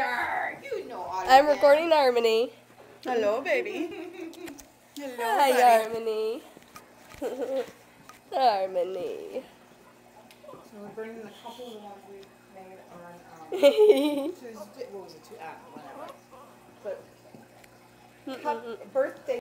Yarr, you know all of I'm them. recording Harmony. Hello, baby. Hello, Hi, buddy. Harmony. Harmony. So we're bringing a couple of the ones we made on um, Tuesday. What was it? Two, ah, whatever. But mm -mm. birthday